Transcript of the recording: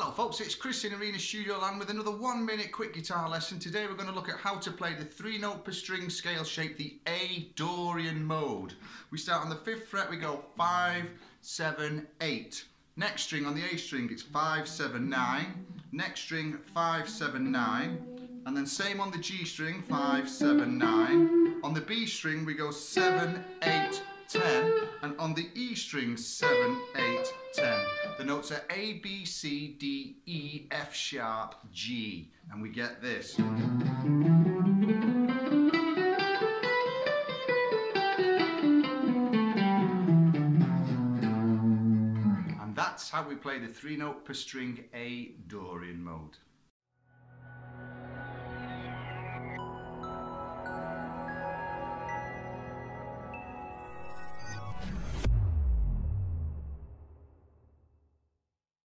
Hello folks, it's Chris in Arena Studio Land with another one minute quick guitar lesson. Today we're going to look at how to play the three note per string scale shape, the A Dorian mode. We start on the fifth fret, we go five, seven, eight. Next string on the A string it's five, seven, nine. Next string five, seven, nine. And then same on the G string, five, seven, nine. On the B string we go seven, eight, 10, and on the E string, 7, 8, 10. The notes A, B, C, D, E, F sharp, G, and we get this. And that's how we play the three note per string A Dorian mode.